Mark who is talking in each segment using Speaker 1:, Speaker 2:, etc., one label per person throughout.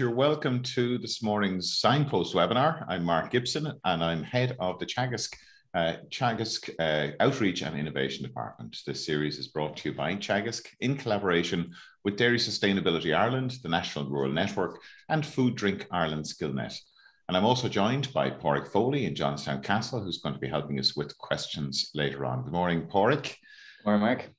Speaker 1: You're welcome to this morning's Signpost webinar. I'm Mark Gibson and I'm head of the Teagasc, uh, Teagasc uh, Outreach and Innovation Department. This series is brought to you by Teagasc in collaboration with Dairy Sustainability Ireland, the National Rural Network, and Food Drink Ireland SkillNet. And I'm also joined by Porrick Foley in Johnstown Castle, who's going to be helping us with questions later on. Good morning, Porrick.
Speaker 2: Good morning, Mark.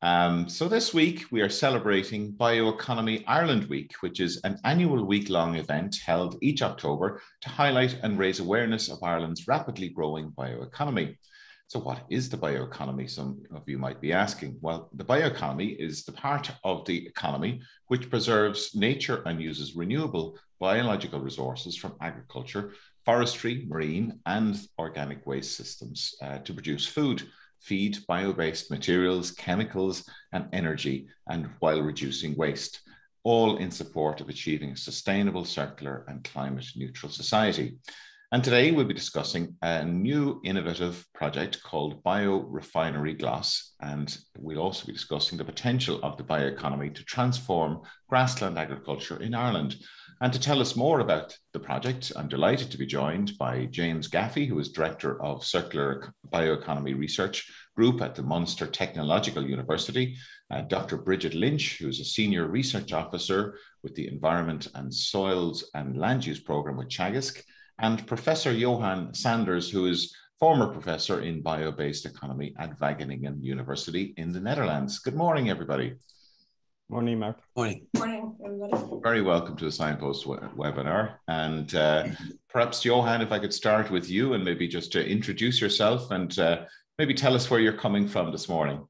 Speaker 1: Um, so this week we are celebrating Bioeconomy Ireland Week, which is an annual week-long event held each October to highlight and raise awareness of Ireland's rapidly growing bioeconomy. So what is the bioeconomy? Some of you might be asking. Well, the bioeconomy is the part of the economy which preserves nature and uses renewable biological resources from agriculture, forestry, marine, and organic waste systems uh, to produce food feed, bio-based materials, chemicals, and energy, and while reducing waste, all in support of achieving a sustainable, circular, and climate neutral society. And today we'll be discussing a new innovative project called Biorefinery Glas. And we'll also be discussing the potential of the bioeconomy to transform grassland agriculture in Ireland. And to tell us more about the project, I'm delighted to be joined by James Gaffey, who is Director of Circular Bioeconomy Research Group at the Munster Technological University, uh, Dr. Bridget Lynch, who is a Senior Research Officer with the Environment and Soils and Land Use Programme with Teagasc, and Professor Johan Sanders, who is former professor in bio-based economy at Wageningen University in the Netherlands. Good morning, everybody.
Speaker 3: Morning, Mark.
Speaker 4: Morning.
Speaker 5: Morning, everybody.
Speaker 1: Very welcome to the Signpost webinar. And uh, perhaps, Johan, if I could start with you and maybe just to introduce yourself and uh, maybe tell us where you're coming from this morning.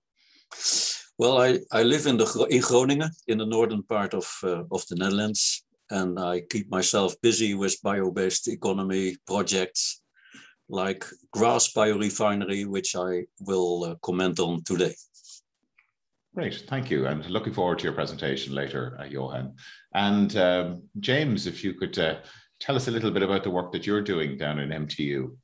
Speaker 4: Well, I, I live in, the, in Groningen, in the northern part of, uh, of the Netherlands, and I keep myself busy with bio-based economy projects like Grass Biorefinery, which I will uh, comment on today.
Speaker 1: Great, thank you. And looking forward to your presentation later, uh, Johan. And um, James, if you could uh, tell us a little bit about the work that you're doing down in MTU.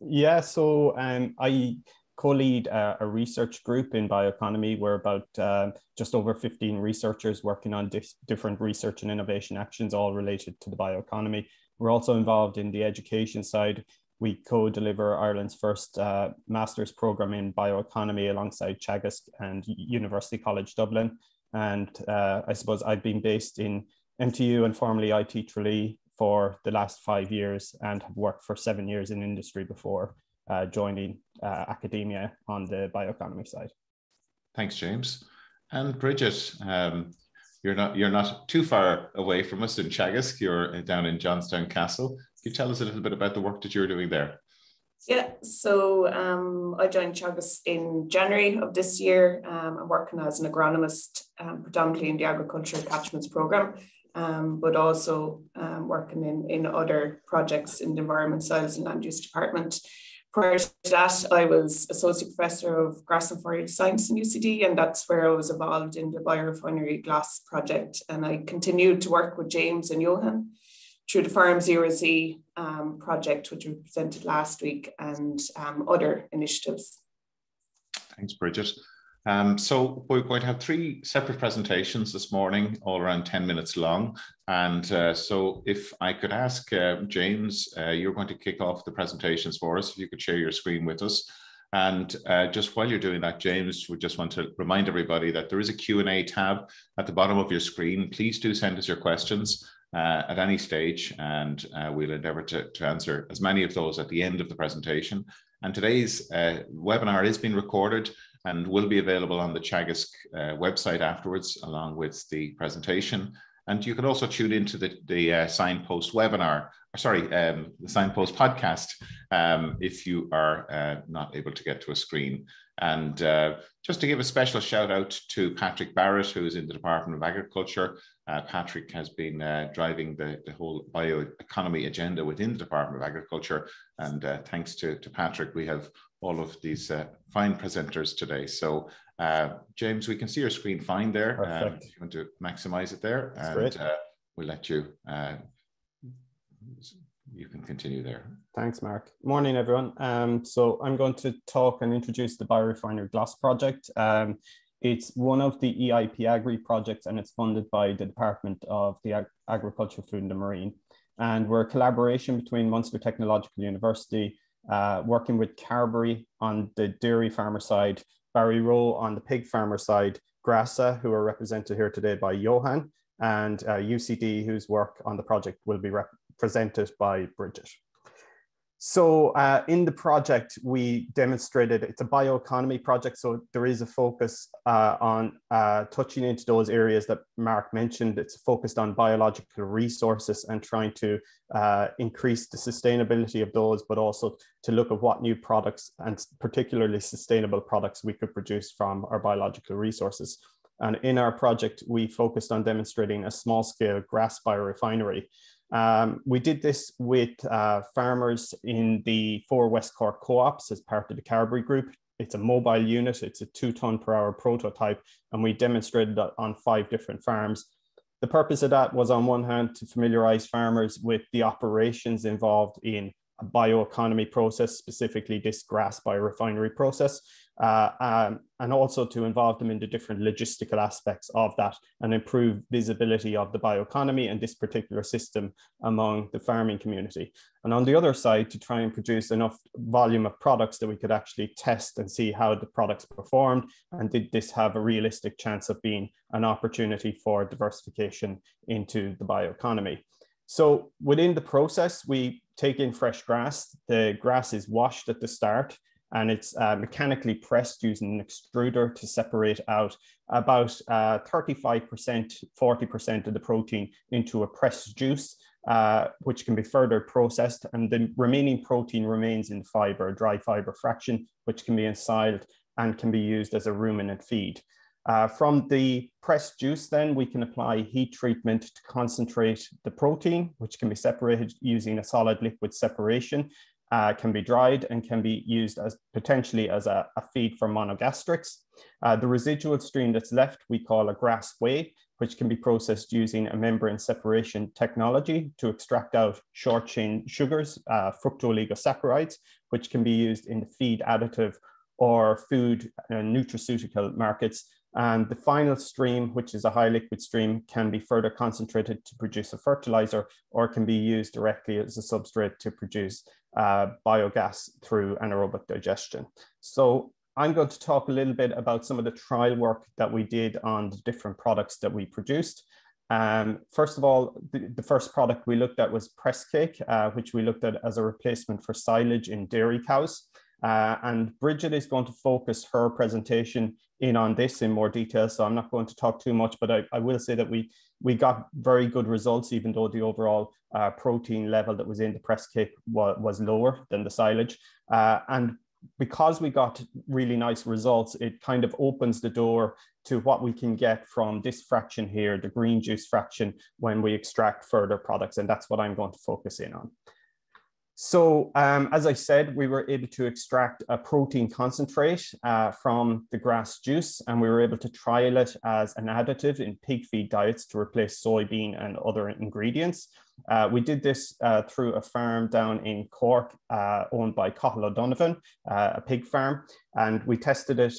Speaker 3: Yeah, so um, I co-lead a, a, research group in bioeconomy. We're about uh, just over 15 researchers working on different research and innovation actions, all related to the bioeconomy. We're also involved in the education side we co-deliver Ireland's first uh, master's program in bioeconomy alongside Teagasc and University College Dublin. And uh, I suppose I've been based in MTU and formerly IT Tralee for the last five years and have worked for seven years in industry before uh, joining uh, academia on the bioeconomy side.
Speaker 1: Thanks, James. And Bridget, um, you're not you're not too far away from us in Teagasc. You're down in Johnstown Castle you tell us a little bit about the work that you're doing there?
Speaker 5: Yeah, so um, I joined Teagasc in January of this year. Um, I'm working as an agronomist, um, predominantly in the agricultural catchments program, um, but also um, working in, in other projects in the environment, soils and land use department. Prior to that, I was associate professor of grass and forage science in UCD, and that's where I was involved in the biorefinery glas project. And I continued to work with James and Johan through the Farm Zero C um, project, which we presented last week, and um, other initiatives.
Speaker 1: Thanks, Bridget. Um, so we're going to have three separate presentations this morning, all around 10 minutes long. And uh, so if I could ask uh, James, uh, you're going to kick off the presentations for us, if you could share your screen with us. And uh, just while you're doing that, James, we just want to remind everybody that there is a Q&A tab at the bottom of your screen. Please do send us your questions uh, at any stage, and uh, we'll endeavour to, to answer as many of those at the end of the presentation. And today's uh, webinar is being recorded and will be available on the Teagasc uh, website afterwards, along with the presentation. And you can also tune into the, the uh, Signpost webinar, or sorry, um, the Signpost podcast um, if you are uh, not able to get to a screen. And uh, just to give a special shout out to Patrick Barrett, who is in the Department of Agriculture. Uh, Patrick has been uh, driving the, the whole bioeconomy agenda within the Department of Agriculture. And uh, thanks to, to Patrick, we have all of these uh, fine presenters today. So, uh, James, we can see your screen fine there. Um, if you want to maximize it there, That's and we'll let you you can continue there.
Speaker 3: Thanks, Mark. Morning, everyone. Um, so I'm going to talk and introduce the Biorefinery Glas project. Um, It's one of the EIP Agri projects and it's funded by the Department of the Ag Agriculture, Food and the Marine. And we're a collaboration between Munster Technological University, uh, working with Carbery on the dairy farmer side, Barryroe on the pig farmer side, Grassa, who are represented here today by Johan, and uh, UCD, whose work on the project will be represented by Bridget. So uh, in the project, we demonstrated it's a bioeconomy project. So there is a focus uh, on uh, touching into those areas that Mark mentioned. It's focused on biological resources and trying to uh, increase the sustainability of those, but also to look at what new products and particularly sustainable products we could produce from our biological resources. And in our project, we focused on demonstrating a small scale grass biorefinery um, we did this with uh, farmers in the four West Cork co-ops as part of the Carbery group. It's a mobile unit, it's a two ton per hour prototype, and we demonstrated that on five different farms. The purpose of that was on one hand to familiarize farmers with the operations involved in a bioeconomy process, specifically this grass biorefinery process, uh, um, and also to involve them in the different logistical aspects of that and improve visibility of the bioeconomy and this particular system among the farming community. And on the other side, to try and produce enough volume of products that we could actually test and see how the products performed and did this have a realistic chance of being an opportunity for diversification into the bioeconomy. So within the process, we take in fresh grass. The grass is washed at the start and it's uh, mechanically pressed using an extruder to separate out about uh, 35%, 40% of the protein into a pressed juice, uh, which can be further processed. And the remaining protein remains in fiber, dry fiber fraction, which can be ensiled and can be used as a ruminant feed. Uh, from the pressed juice, then we can apply heat treatment to concentrate the protein, which can be separated using a solid liquid separation, uh, can be dried and can be used as potentially as a, a feed for monogastrics. Uh, the residual stream that's left we call a grass whey, which can be processed using a membrane separation technology to extract out short chain sugars, uh, fructooligosaccharides, which can be used in the feed additive or food and nutraceutical markets and the final stream, which is a high liquid stream, can be further concentrated to produce a fertilizer or can be used directly as a substrate to produce uh, biogas through anaerobic digestion. So I'm going to talk a little bit about some of the trial work that we did on the different products that we produced. Um, first of all, the, the, first product we looked at was press cake, uh, which we looked at as a replacement for silage in dairy cows. Uh, and Bridget is going to focus her presentation in on this in more detail. So I'm not going to talk too much, but I, I will say that we, we got very good results, even though the overall uh, protein level that was in the press cake was, was lower than the silage. Uh, and because we got really nice results, it kind of opens the door to what we can get from this fraction here, the green juice fraction, when we extract further products. And that's what I'm going to focus in on. So um, as I said, we were able to extract a protein concentrate uh, from the grass juice, and we were able to trial it as an additive in pig feed diets to replace soybean and other ingredients. Uh, we did this uh, through a farm down in Cork uh, owned by Cathal O'Donovan, uh, a pig farm, and we tested it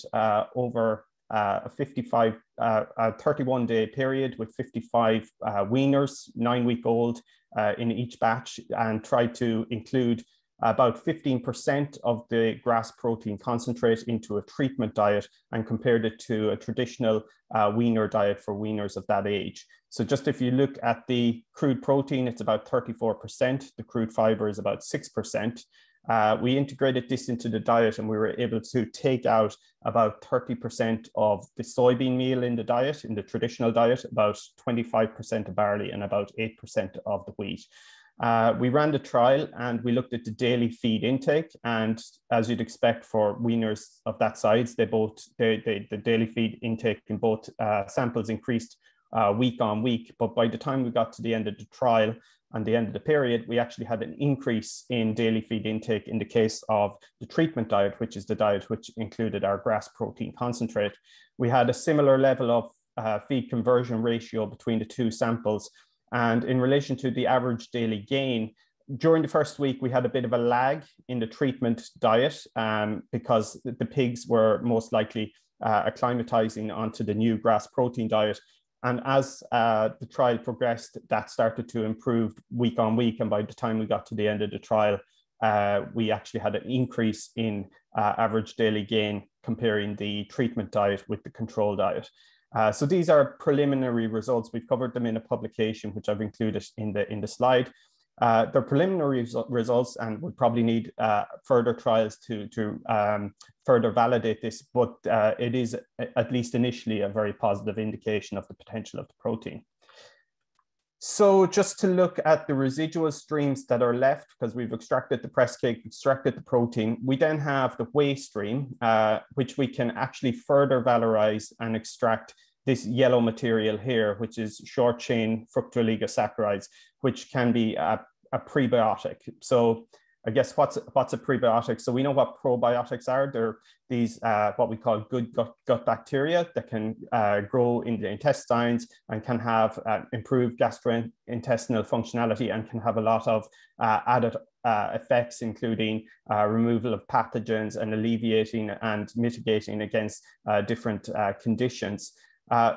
Speaker 3: uh, a 55, a 31 day period with 55 weaners, nine week old, uh, in each batch and tried to include about 15% of the grass protein concentrate into a treatment diet and compared it to a traditional uh, weaner diet for weaners of that age. So just if you look at the crude protein, it's about 34%, the crude fiber is about 6%, uh, we integrated this into the diet and we were able to take out about 30% of the soybean meal in the diet, in the traditional diet, about 25% of barley and about 8% of the wheat. Uh, we ran the trial and we looked at the daily feed intake. And as you'd expect for weaners of that size, they both they, they, the daily feed intake in both uh, samples increased uh, week on week. But by the time we got to the end of the trial, and the end of the period, we actually had an increase in daily feed intake in the case of the treatment diet, which is the diet which included our grass protein concentrate. We had a similar level of uh, feed conversion ratio between the two samples. And in relation to the average daily gain, during the first week, we had a bit of a lag in the treatment diet um, because the pigs were most likely uh, acclimatizing onto the new grass protein diet. And as uh, the trial progressed, that started to improve week on week. And by the time we got to the end of the trial, uh, we actually had an increase in uh, average daily gain comparing the treatment diet with the control diet. Uh, so these are preliminary results. We've covered them in a publication, which I've included in the, in the slide. Uh, they're preliminary res results and would probably need uh, further trials to, to um, further validate this, but uh, it is at least initially a very positive indication of the potential of the protein. So just to look at the residual streams that are left, because we've extracted the press cake, extracted the protein, we then have the waste stream, uh, which we can actually further valorize and extract this yellow material here, which is short chain fructooligosaccharides, which can be a, a prebiotic. So I guess what's what's a prebiotic? So we know what probiotics are. They're these uh, what we call good gut, gut bacteria that can uh, grow in the intestines and can have uh, improved gastrointestinal functionality and can have a lot of uh, added uh, effects, including uh, removal of pathogens and alleviating and mitigating against different conditions.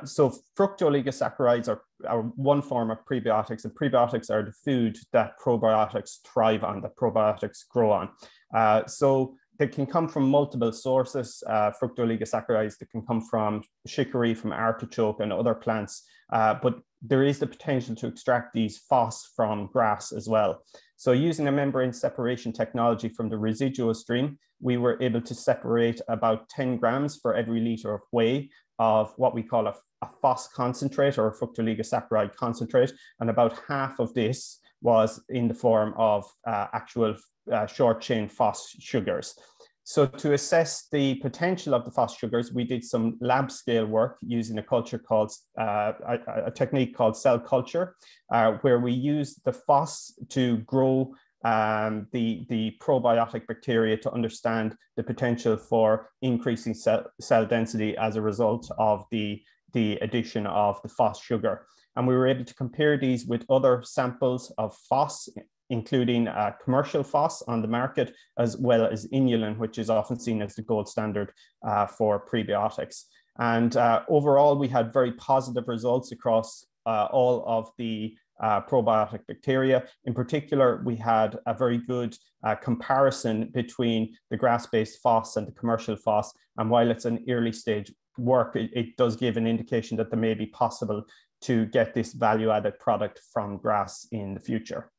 Speaker 3: So fructooligosaccharides are, are one form of prebiotics, and prebiotics are the food that probiotics thrive on, that probiotics grow on. Uh, so they can come from multiple sources, uh, fructooligosaccharides that can come from chicory, from artichoke and other plants, uh, but there is the potential to extract these FOS from grass as well. So using a membrane separation technology from the residual stream, we were able to separate about 10 grams for every liter of whey of what we call a, a FOS concentrate or a fructooligosaccharides concentrate. And about half of this was in the form of uh, actual uh, short chain FOS sugars. So to assess the potential of the FOS sugars, we did some lab scale work using a culture called, uh, a, a, technique called cell culture, uh, where we used the FOS to grow um, the, the probiotic bacteria to understand the potential for increasing cell, cell density as a result of the, the addition of the FOS sugar. And we were able to compare these with other samples of FOS, including uh, commercial FOS on the market, as well as inulin, which is often seen as the gold standard uh, for prebiotics. And uh, overall, we had very positive results across uh, all of the uh, probiotic bacteria. In particular, we had a very good uh, comparison between the grass-based FOS and the commercial FOS. And while it's an early stage work, it, it does give an indication that there may be possible to get this value-added product from grass in the future.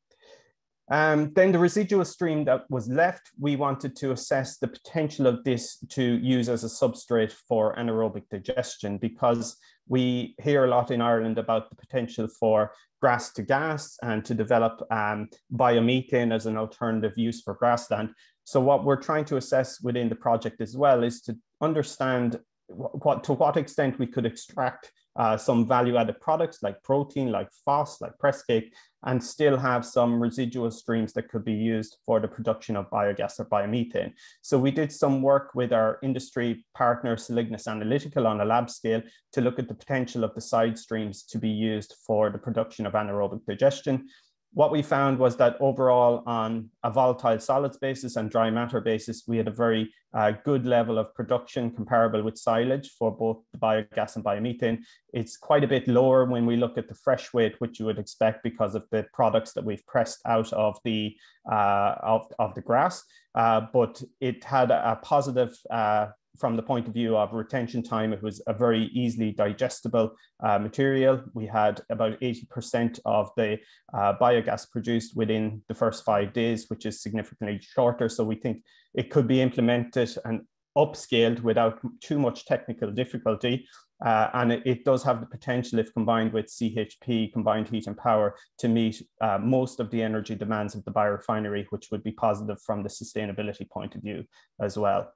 Speaker 3: Um, then the residual stream that was left, we wanted to assess the potential of this to use as a substrate for anaerobic digestion because we hear a lot in Ireland about the potential for grass to gas and to develop um, biomethane as an alternative use for grassland. So what we're trying to assess within the project as well is to understand what, to what extent we could extract uh, some value-added products like protein, like FOS, like press cake, and still have some residual streams that could be used for the production of biogas or biomethane. So we did some work with our industry partner, Celignis Analytical, on a lab scale to look at the potential of the side streams to be used for the production of anaerobic digestion what we found was that overall on a volatile solids basis and dry matter basis, we had a very uh, good level of production comparable with silage for both the biogas and biomethane. It's quite a bit lower when we look at the fresh weight, which you would expect because of the products that we've pressed out of the, uh, of, of the grass. Uh, but it had a positive uh, from the point of view of retention time, it was a very easily digestible uh, material. We had about 80% of the uh, biogas produced within the first five days, which is significantly shorter. So we think it could be implemented and upscaled without too much technical difficulty. Uh, and it, it, does have the potential, if combined with CHP, combined heat and power, to meet uh, most of the energy demands of the biorefinery, which would be positive from the sustainability point of view as well.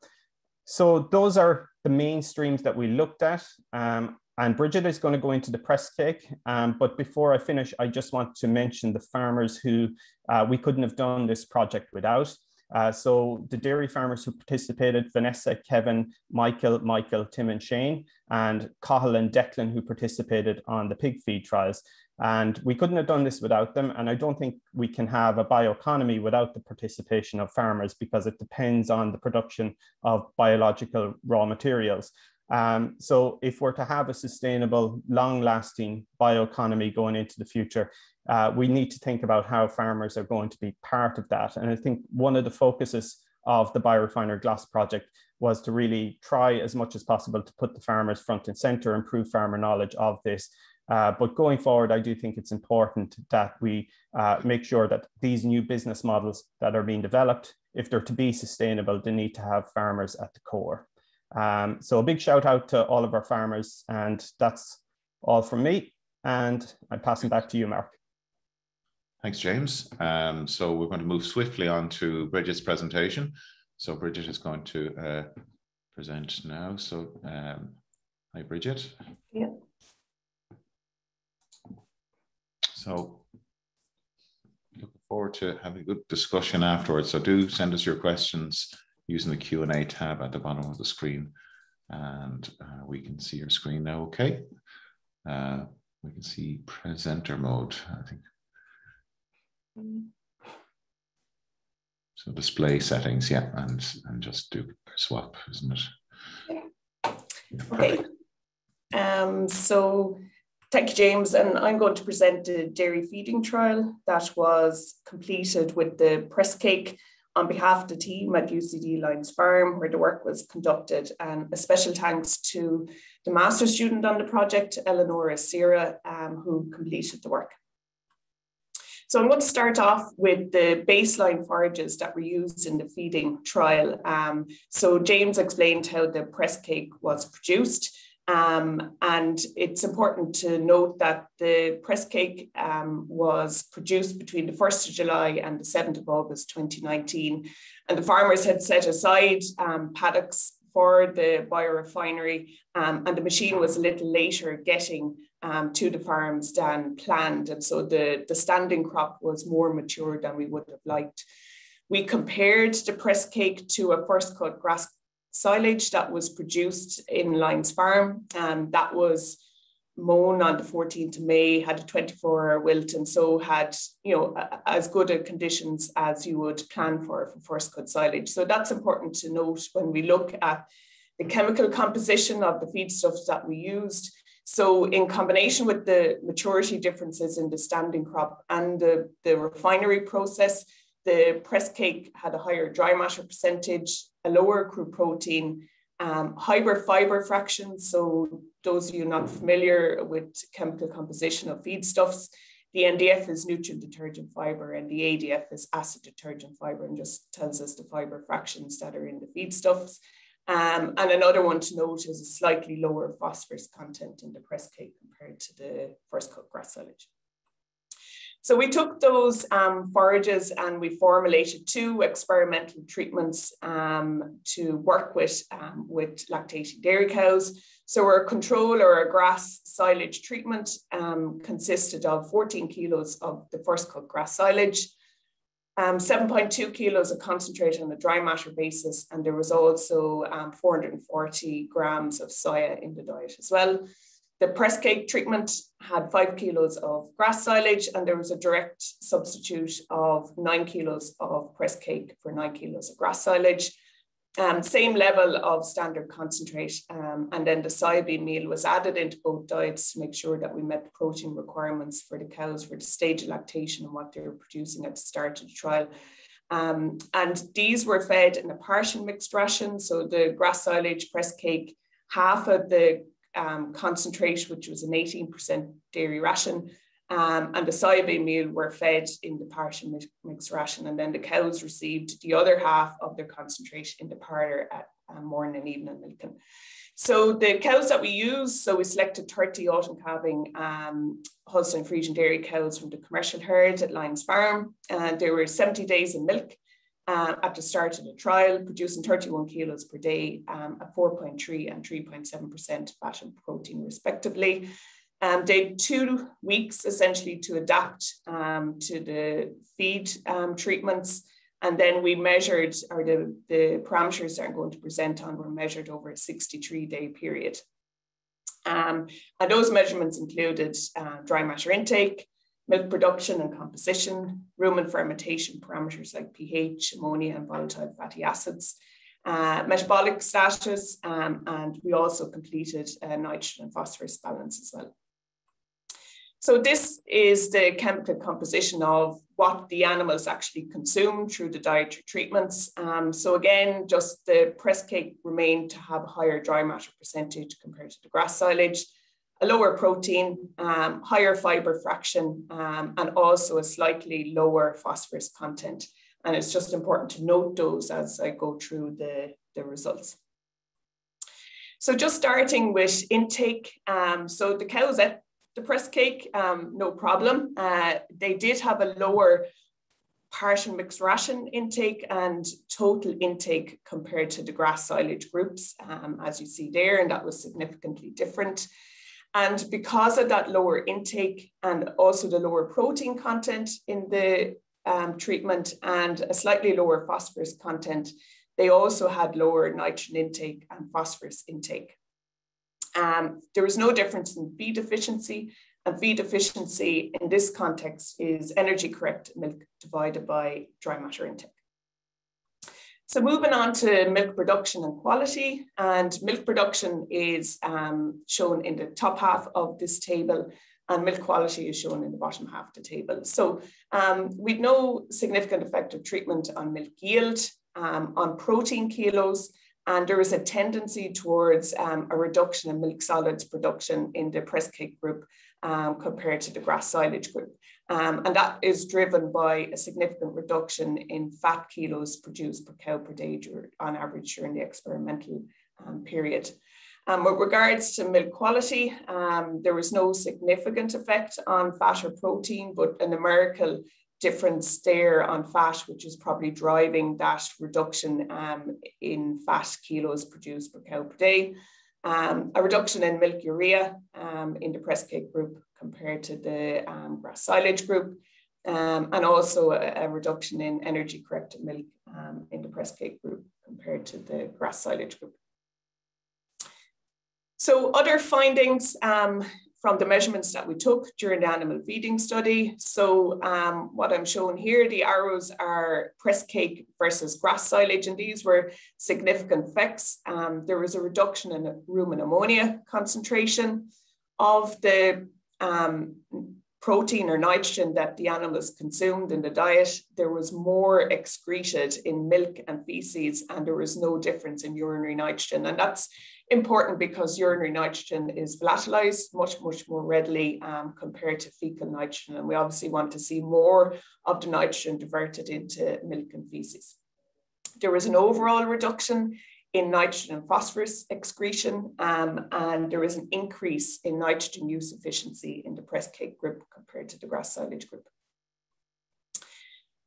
Speaker 3: So those are the main streams that we looked at. Um, and Bridget is going to go into the press cake. Um, but before I finish, I just want to mention the farmers who uh, we couldn't have done this project without. Uh, so the dairy farmers who participated, Vanessa, Kevin, Michael, Michael, Tim and Shane, and Cahill and Declan who participated on the pig feed trials. And we couldn't have done this without them. And I don't think we can have a bioeconomy without the participation of farmers because it depends on the production of biological raw materials. Um, so if we're to have a sustainable, long-lasting bioeconomy going into the future, uh, we need to think about how farmers are going to be part of that. And I think one of the focuses of the biorefinery glas project was to really try as much as possible to put the farmers front and center, improve farmer knowledge of this. Uh, but going forward, I do think it's important that we uh, make sure that these new business models that are being developed, if they're to be sustainable, they need to have farmers at the core. Um, so a big shout out to all of our farmers, and that's all from me. And I'm passing back to you, Mark.
Speaker 1: Thanks, James. Um, so we're going to move swiftly on to Bridget's presentation. So Bridget is going to uh, present now. So um, hi, Bridget.
Speaker 5: Yeah.
Speaker 1: So looking forward to having a good discussion afterwards. So do send us your questions using the Q&A tab at the bottom of the screen. And uh, we can see your screen now, okay? Uh, we can see presenter mode, I think. So display settings, yeah, and, and just do swap, isn't it?
Speaker 5: Yeah. Okay. Um, so thank you, James. And I'm going to present the dairy feeding trial that was completed with the press cake on behalf of the team at UCD Lyons Farm, where the work was conducted. And a special thanks to the master student on the project, Eleonora Sierra, um, who completed the work. So I'm going to start off with the baseline forages that were used in the feeding trial. Um, so James explained how the press cake was produced. Um, and it's important to note that the press cake um, was produced between the 1st of July and the 7th of August 2019. And the farmers had set aside um, paddocks for the biorefinery, um, and the machine was a little later getting um, to the farms than planned. And so the, the standing crop was more mature than we would have liked. We compared the press cake to a first cut grass silage that was produced in Lyons Farm. Um, that was mown on the 14th of May, had a 24 hour wilt, and so had, you know, as good a conditions as you would plan for for first cut silage. So that's important to note when we look at the chemical composition of the feedstuffs that we used. So in combination with the maturity differences in the standing crop and the, the refinery process, the press cake had a higher dry matter percentage, a lower crude protein, um, higher fiber fractions. So those of you not familiar with chemical composition of feedstuffs, the NDF is neutral detergent fiber and the ADF is acid detergent fiber and just tells us the fiber fractions that are in the feedstuffs. Um, and another one to note is a slightly lower phosphorus content in the press cake compared to the first cut grass silage. So we took those um, forages and we formulated two experimental treatments um, to work with, um, with lactating dairy cows. So our control or a grass silage treatment um, consisted of 14 kilos of the first cut grass silage, um, 7.2 kilos of concentrate on a dry matter basis, and there was also um, 440 grams of soya in the diet as well. The press cake treatment had five kilos of grass silage, and there was a direct substitute of nine kilos of press cake for nine kilos of grass silage. Um, same level of standard concentrate, um, and then the soybean meal was added into both diets to make sure that we met the protein requirements for the cows for the stage of lactation and what they were producing at the start of the trial. Um, and these were fed in a partial mixed ration. So the grass silage press cake, half of the um, concentrate, which was an 18% dairy ration, um, and the soybean meal were fed in the partial mixed ration, and then the cows received the other half of their concentrate in the parlour at um, morning and evening milking. So the cows that we use, so we selected 30 autumn calving um, Holstein Friesian dairy cows from the commercial herd at Lyons Farm, and they were 70 days in milk uh, at the start of the trial, producing 31 kilos per day um, at 4.3 and 3.7% fat and protein respectively. Um, they had two weeks essentially to adapt um, to the feed um, treatments. And then we measured, or the, the parameters that I'm going to present on were measured over a 63 day period. Um, and those measurements included uh, dry matter intake, milk production and composition, rumen fermentation parameters like pH, ammonia, and volatile fatty acids. uh, metabolic status, um, and we also completed nitrogen and phosphorus balance as well. So this is the chemical composition of what the animals actually consume through the dietary treatments. Um, so again, just the press cake remained to have a higher dry matter percentage compared to the grass silage, a lower protein, um, higher fiber fraction, um, and also a slightly lower phosphorus content. And it's just important to note those as I go through the, the results. So just starting with intake. Um, so the cows ate the press cake, um, no problem. Uh, they did have a lower partial mixed ration intake and total intake compared to the grass silage groups, um, as you see there, and that was significantly different. And because of that lower intake and also the lower protein content in the um, treatment and a slightly lower phosphorus content, they also had lower nitrogen intake and phosphorus intake. Um, there was no difference in feed efficiency, and feed efficiency in this context is energy correct milk divided by dry matter intake. So moving on to milk production and quality, and milk production is um, shown in the top half of this table, and milk quality is shown in the bottom half of the table. So um, we've no significant effect of treatment on milk yield, um, on protein kilos, and there is a tendency towards um, a reduction in milk solids production in the press cake group um, compared to the grass silage group. Um, and that is driven by a significant reduction in fat kilos produced per cow per day on average during the experimental um, period. Um, with regards to milk quality, um, there was no significant effect on fat or protein, but a numerical difference there on fat, which is probably driving that reduction um, in fat kilos produced per cow per day. Um, a reduction in milk urea um, in the press cake group compared to the um, grass silage group, um, and also a, a, reduction in energy corrected milk um, in the press cake group compared to the grass silage group. So other findings, um, from the measurements that we took during the animal feeding study. So um, what I'm showing here, the arrows are press cake versus grass silage, and these were significant effects. Um, there was a reduction in rumen ammonia concentration of the um, protein or nitrogen that the animals consumed in the diet. There was more excreted in milk and feces, and there was no difference in urinary nitrogen. And that's important because urinary nitrogen is volatilized much, much more readily um, compared to fecal nitrogen. And we obviously want to see more of the nitrogen diverted into milk and feces. There was an overall reduction in nitrogen and phosphorus excretion, um, and there is an increase in nitrogen use efficiency in the press cake group compared to the grass silage group.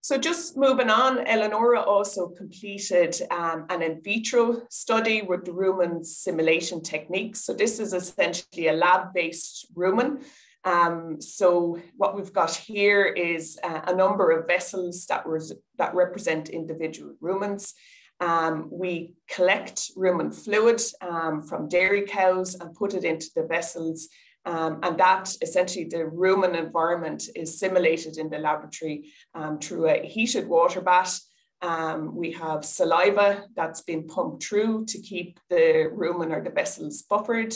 Speaker 5: So just moving on, Eleonora also completed um, an in vitro study with the rumen simulation techniques. So this is essentially a lab-based rumen. Um, so what we've got here is uh, a number of vessels that, was, that represent individual rumens. Um, we collect rumen fluid um, from dairy cows and put it into the vessels um, and that essentially the rumen environment is simulated in the laboratory um, through a heated water bath. Um, we have saliva that's been pumped through to keep the rumen or the vessels buffered.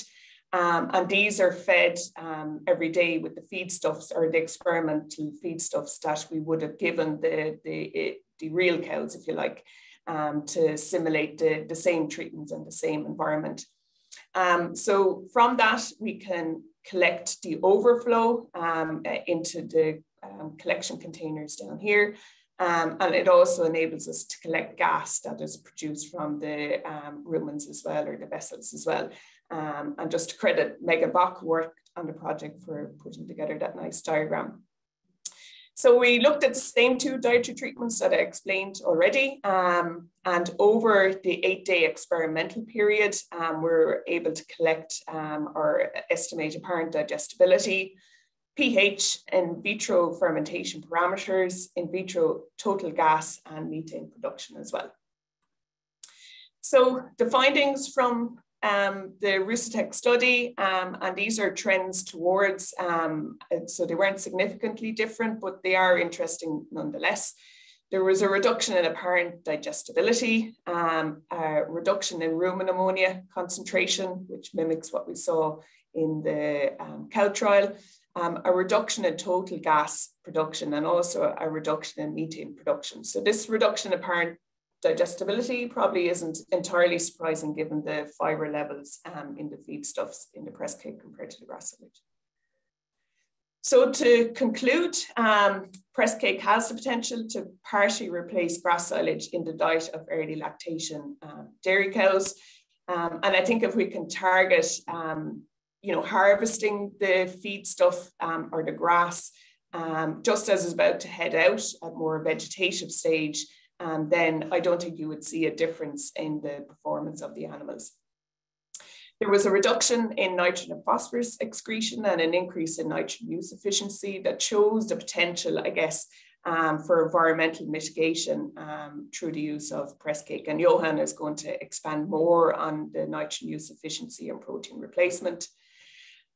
Speaker 5: Um, and these are fed um, every day with the feedstuffs or the experimental feedstuffs that we would have given the, the, the real cows, if you like, um, to simulate the, the same treatments and the same environment. Um, so from that, we can collect the overflow um, uh, into the um, collection containers down here. Um, and it also enables us to collect gas that is produced from the um, rumens as well, or the vessels as well. Um, and just to credit Megan Bach, on the project for putting together that nice diagram. So we looked at the same two dietary treatments that I explained already. Um, and over the eight day experimental period, um, we were able to collect um, or estimate apparent digestibility, pH, in vitro fermentation parameters, in vitro total gas and methane production as well. So the findings from um, the Rusitec study, um, and these are trends towards, um, so they weren't significantly different, but they are interesting nonetheless. There was a reduction in apparent digestibility, um, a reduction in rumen ammonia concentration, which mimics what we saw in the um, cow trial, um, a reduction in total gas production, and also a reduction in methane production. So this reduction in apparent digestibility probably isn't entirely surprising given the fiber levels um, in the feedstuffs in the press cake compared to the grass silage. So to conclude, um, press cake has the potential to partially replace grass silage in the diet of early lactation um, dairy cows. Um, and I think if we can target, um, you know, harvesting the feedstuff um, or the grass, um, just as it's about to head out at more vegetative stage, then I don't think you would see a difference in the performance of the animals. There was a reduction in nitrogen and phosphorus excretion and an increase in nitrogen use efficiency that shows the potential, I guess, um, for environmental mitigation um, through the use of press cake. And Johan is going to expand more on the nitrogen use efficiency and protein replacement.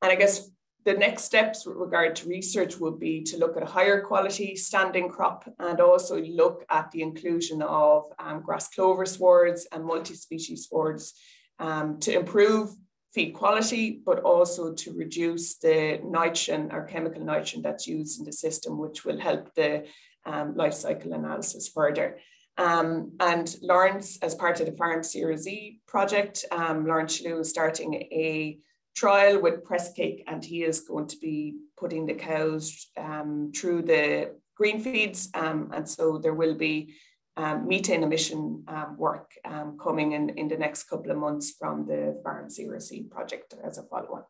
Speaker 5: And I guess the next steps with regard to research would be to look at a higher quality standing crop and also look at the inclusion of um, grass clover swards and multi-species swards um, to improve feed quality, but also to reduce the nitrogen or chemical nitrogen that's used in the system, which will help the um, life cycle analysis further. Um, and Laurence, as part of the Farm Zero C project, um, Laurence Shalloo is starting a trial with press cake, and he is going to be putting the cows um, through the green feeds. Um, and so there will be um, methane emission um, work um, coming in, in the next couple of months from the Farm Zero C project as a follow-on.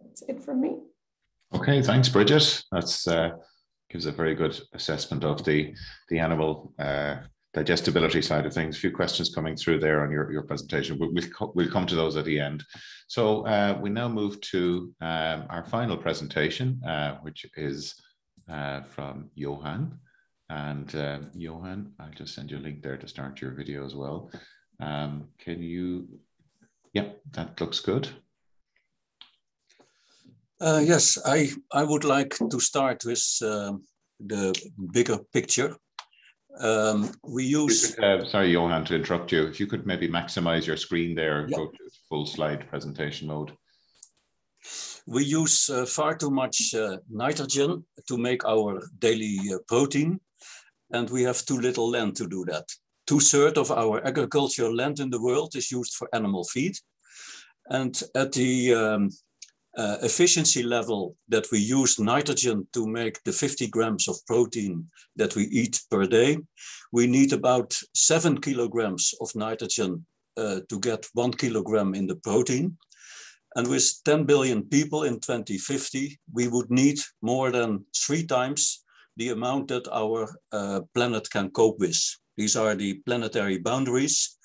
Speaker 5: That's it from me.
Speaker 1: Okay, thanks, Bridget. That's uh, gives a very good assessment of the the animal uh, digestibility side of things. A few questions coming through there on your, your presentation. We'll, we'll, we'll come to those at the end. So uh, we now move to um, our final presentation, uh, which is uh, from Johan. And uh, Johan, I'll just send you a link there to start your video as well. Um, can you, yeah, that looks good.
Speaker 4: Uh, yes, I, I would like to start with uh, the bigger picture. Um, we use...
Speaker 1: Could, uh, sorry, Johan, to interrupt you. If you could maybe maximize your screen there, go to full slide presentation mode.
Speaker 4: We use uh, far too much uh, nitrogen to make our daily uh, protein and we have too little land to do that. Two-thirds of our agricultural land in the world is used for animal feed. And at the um, uh, efficiency level that we use nitrogen to make the 50 grams of protein that we eat per day, we need about seven kilograms of nitrogen uh, to get one kilogram in the protein. And with 10 billion people in 2050, we would need more than three times the amount that our uh, planet can cope with. These are the planetary boundaries.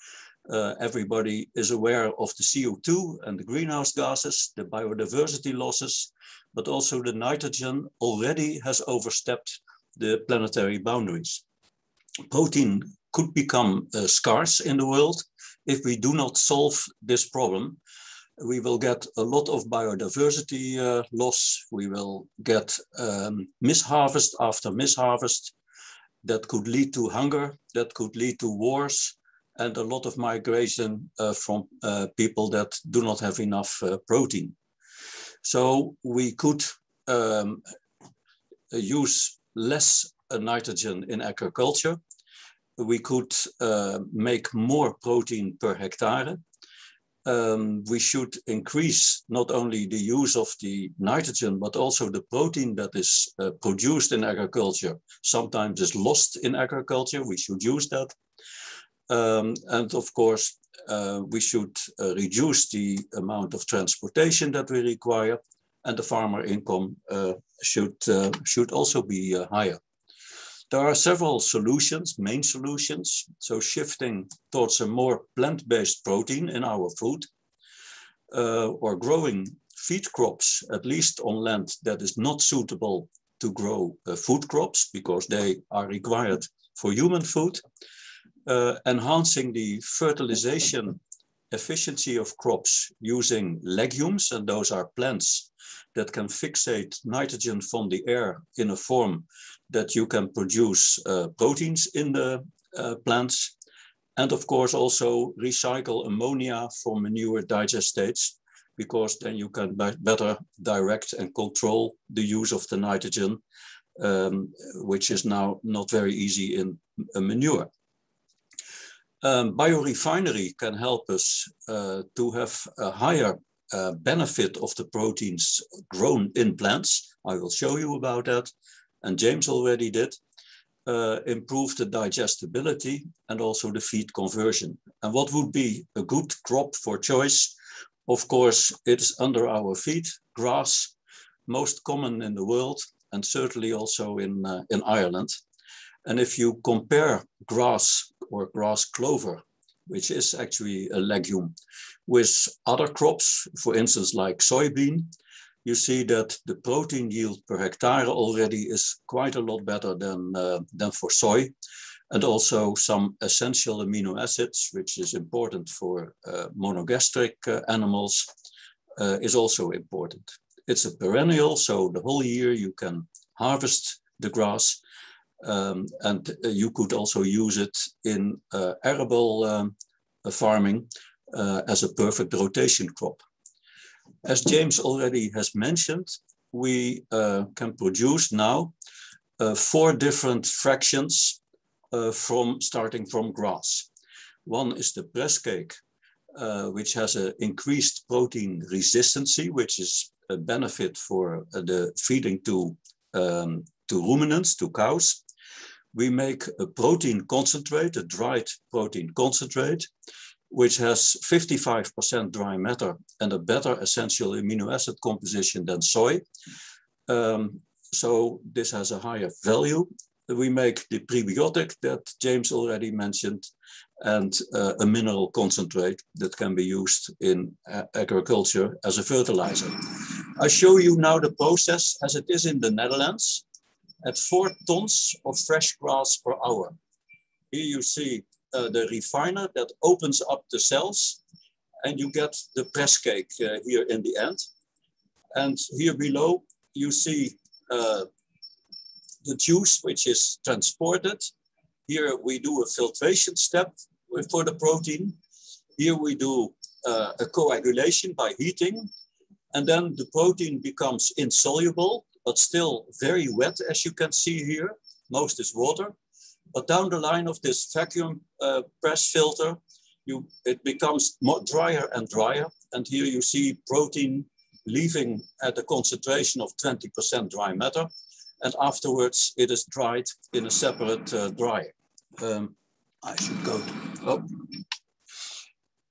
Speaker 4: Uh, everybody is aware of the CO2 and the greenhouse gases, the biodiversity losses, but also the nitrogen already has overstepped the planetary boundaries. Protein could become uh, scarce in the world if we do not solve this problem we will get a lot of biodiversity uh, loss. We will get um, misharvest after misharvest that could lead to hunger, that could lead to wars, and a lot of migration uh, from uh, people that do not have enough uh, protein. So we could um, use less nitrogen in agriculture. We could make more protein per hectare um, we should increase not only the use of the nitrogen, but also the protein that is uh, produced in agriculture. Sometimes is lost in agriculture, we should use that. Um, and of course, uh, we should uh, reduce the amount of transportation that we require and the farmer income uh, should, uh, should also be uh, higher. There are several solutions, main solutions. So shifting towards a more plant-based protein in our food uh, or growing feed crops, at least on land that is not suitable to grow food crops because they are required for human food. Uh, enhancing the fertilization efficiency of crops using legumes, and those are plants that can fixate nitrogen from the air in a form that you can produce uh, proteins in the uh, plants. And of course, also recycle ammonia from manure digestates, because then you can better direct and control the use of the nitrogen, um, which is now not very easy in manure. Um, biorefinery can help us uh, to have a higher uh, benefit of the proteins grown in plants. I will show you about that. And James already did. Uh, improve the digestibility and also the feed conversion. And what would be a good crop for choice? Of course, it is under our feet, grass, most common in the world, and certainly also in, uh, in Ireland. And if you compare grass or grass clover, which is actually a legume, with other crops, for instance, like soybean, you see that the protein yield per hectare already is quite a lot better than, uh, than for soy. And also some essential amino acids, which is important for uh, monogastric uh, animals, uh, is also important. It's a perennial, so the whole year you can harvest the grass um, and uh, you could also use it in uh, arable um, farming uh, as a perfect rotation crop. As James already has mentioned, we uh, can produce now uh, four different fractions uh, from starting from grass. One is the press cake, which has an increased protein resistancy, which is a benefit for the feeding to, um, to ruminants, to cows we make a protein concentrate, a dried protein concentrate, which has 55% dry matter and a better essential amino acid composition than soy. Um, so this has a higher value. We make the prebiotic that James already mentioned and uh, a mineral concentrate that can be used in uh, agriculture as a fertilizer. I show you now the process as it is in the Netherlands at four tons of fresh grass per hour. Here you see uh, the refiner that opens up the cells and you get the press cake uh, here in the end. And here below you see uh, the juice which is transported. Here we do a filtration step for the protein. Here we do uh, a coagulation by heating and then the protein becomes insoluble but still very wet, as you can see here. Most is water. But down the line of this vacuum uh, press filter, you, it becomes more drier and drier. And here you see protein leaving at a concentration of 20% dry matter. And afterwards, it is dried in a separate uh, dryer. Um, I should go oh.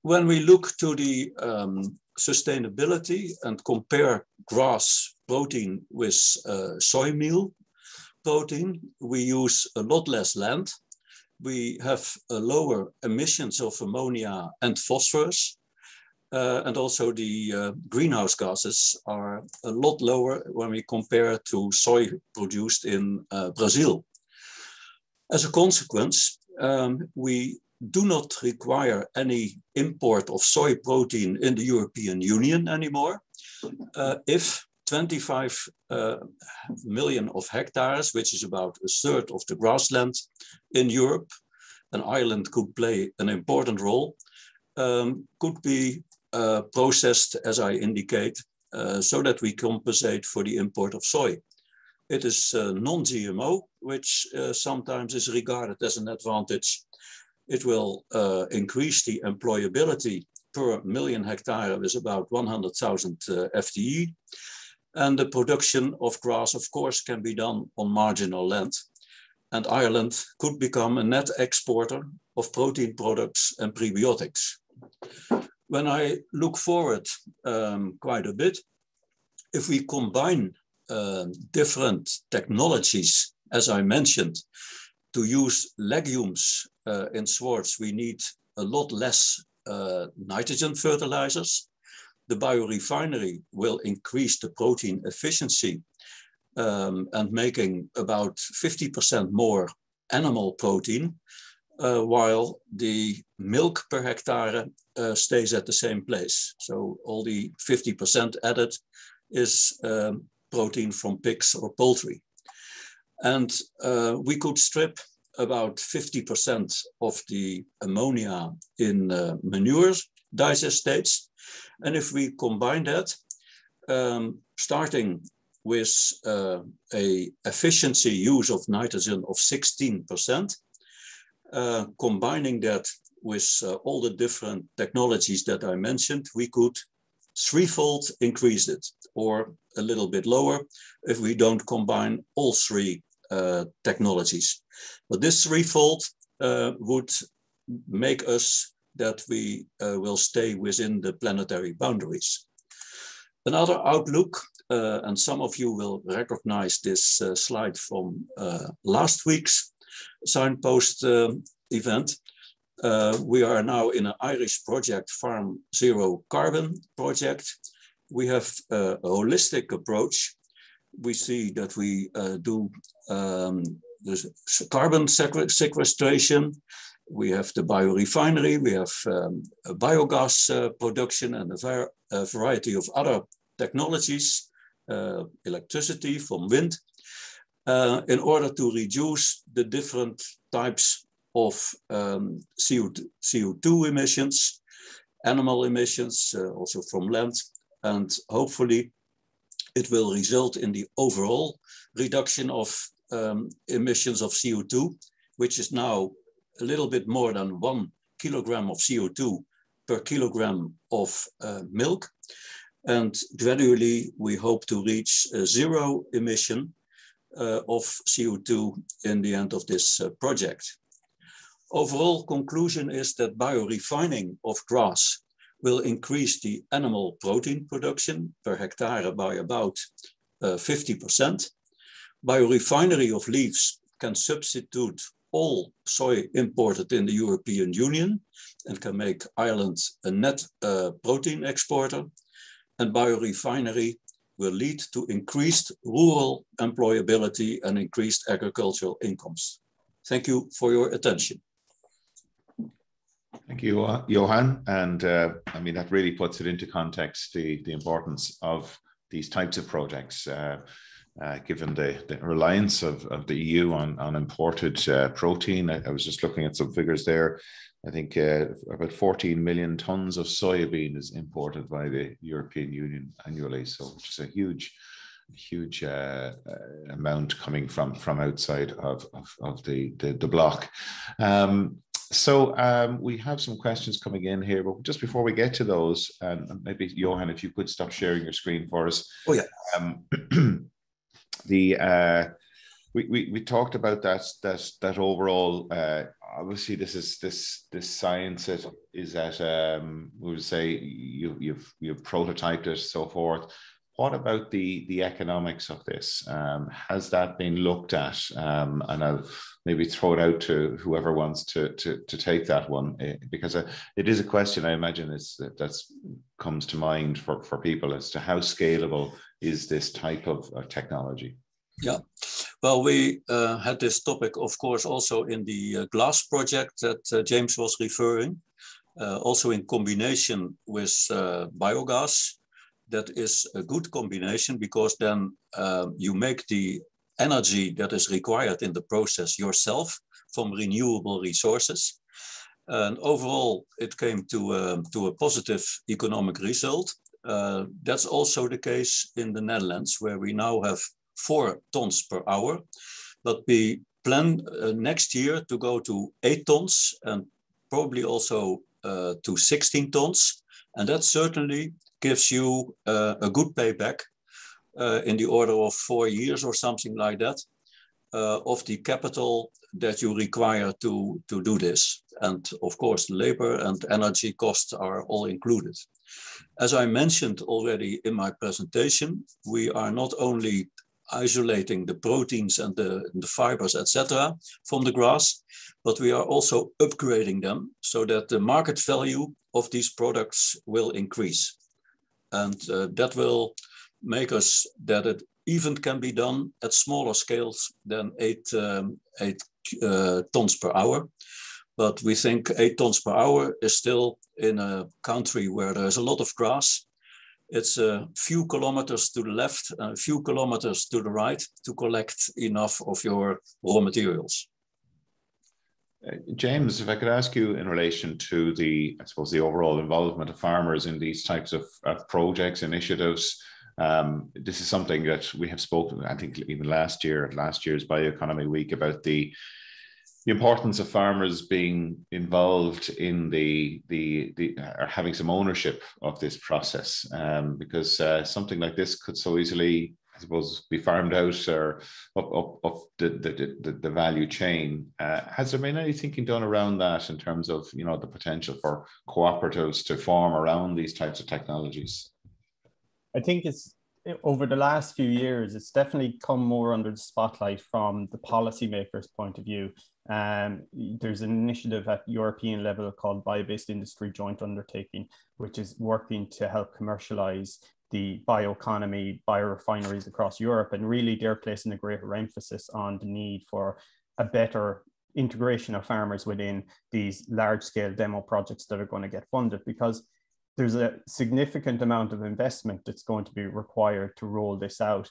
Speaker 4: When we look to the um, sustainability and compare grass protein with uh, soy meal protein, we use a lot less land. We have lower emissions of ammonia and phosphorus. Uh, and also the uh, greenhouse gases are a lot lower when we compare to soy produced in uh, Brazil. As a consequence, um, we do not require any import of soy protein in the European Union anymore. Uh, if 25 uh, million of hectares, which is about a third of the grassland in Europe, and Ireland could play an important role, um, could be uh, processed, as I indicate, uh, so that we compensate for the import of soy. It is uh, non-GMO, which uh, sometimes is regarded as an advantage it will increase the employability per million hectare is about 100,000 uh, FTE. And the production of grass, of course, can be done on marginal land. And Ireland could become a net exporter of protein products and prebiotics. When I look forward um, quite a bit, if we combine uh, different technologies, as I mentioned, to use legumes uh, in swards, we need a lot less uh, nitrogen fertilizers. The biorefinery will increase the protein efficiency um, and making about 50% more animal protein. uh, while the milk per hectare uh, stays at the same place. So all the 50% added is um, protein from pigs or poultry. And uh, we could strip about 50% of the ammonia in uh, manure digestates. And if we combine that, um, starting with uh, a efficiency use of nitrogen of 16%, uh, combining that with uh, all the different technologies that I mentioned, we could threefold increase it or a little bit lower if we don't combine all three technologies. But this threefold uh, would make us that we uh, will stay within the planetary boundaries. Another outlook, uh, and some of you will recognize this uh, slide from uh, last week's signpost event. we are now in an Irish project, Farm Zero Carbon project. We have a holistic approach we see that we uh, do um, carbon sequestration, we have the biorefinery, we have um, biogas uh, production and a, a, variety of other technologies, uh, electricity from wind, in order to reduce the different types of um, CO2, CO2, emissions, animal emissions, uh, also from land, and hopefully it will result in the overall reduction of um, emissions of CO2, which is now a little bit more than one kilogram of CO2 per kilogram of uh, milk. And gradually, we hope to reach zero emission uh, of CO2 in the end of this uh, project. Overall conclusion is that biorefining of grass will increase the animal protein production per hectare by about 50%. Uh, Biorefinery of leaves can substitute all soy imported in the European Union and can make Ireland a net uh, protein exporter. And biorefinery will lead to increased rural employability and increased agricultural incomes. Thank you for your attention.
Speaker 1: Thank you, uh, Johan. And uh, I mean, that really puts it into context the, the importance of these types of projects, uh, uh given the, the reliance of, of the EU on, on imported uh, protein. I, I, was just looking at some figures there. I think uh, about 14 million tons of soybean is imported by the European Union annually. So, which is a huge, huge amount coming from, from outside of, of, of the, the, the block. Um, so um, we have some questions coming in here, but just before we get to those, um, maybe Johan, if you could stop sharing your screen for us.
Speaker 4: Oh yeah.
Speaker 1: Um, the uh, we, we we talked about that that that overall. Uh, obviously, this is this this science is, is that um, we would say you you've you've prototyped it so forth. What about the the economics of this? Um, has that been looked at? Um, and I'll maybe throw it out to whoever wants to to, to take that one eh, because uh, it is a question I imagine is that that's comes to mind for, for people as to how scalable is this type of, technology.
Speaker 4: Yeah, well, we uh, had this topic, of course, also in the uh, Glas project that uh, James was referring, uh, also in combination with uh, biogas that is a good combination because then you make the energy that is required in the process yourself from renewable resources. And overall, it came to, uh, to a positive economic result. Uh, that's also the case in the Netherlands, where we now have four tons per hour. But we plan uh, next year to go to eight tons and probably also uh, to 16 tons. And that certainly gives you uh, a good payback in the order of four years or something like that uh, of the capital that you require to, to do this. And of course, the labor and energy costs are all included. As I mentioned already in my presentation, we are not only isolating the proteins and the, the fibers, etc., from the grass, but we are also upgrading them so that the market value of these products will increase. And uh, that will make us that it even can be done at smaller scales than eight, um, eight uh, tons per hour. but we think eight tons per hour is still in a country where there's a lot of grass. It's a few kilometers to the left, a few kilometers to the right to collect enough of your raw materials.
Speaker 1: Uh, James, if I could ask you in relation to the, I suppose, the overall involvement of farmers in these types of, of projects, initiatives, um, this is something that we have spoken, I think, even last year at last year's Bioeconomy Week about the the importance of farmers being involved in the the the or having some ownership of this process, um, because uh, something like this could so easily, I suppose, be farmed out or up up, up the, the, the, the value chain. Uh, has there been any thinking done around that in terms of you know the potential for cooperatives to form around these types of technologies?
Speaker 3: I think it's over the last few years, it's definitely come more under the spotlight from the policymakers' point of view. Um, there's an initiative at European level called Bio-Based Industry Joint Undertaking, which is working to help commercialize the bioeconomy, biorefineries across Europe. And really, they're placing a greater emphasis on the need for a better integration of farmers within these large scale demo projects that are going to get funded because there's a significant amount of investment that's going to be required to roll this out.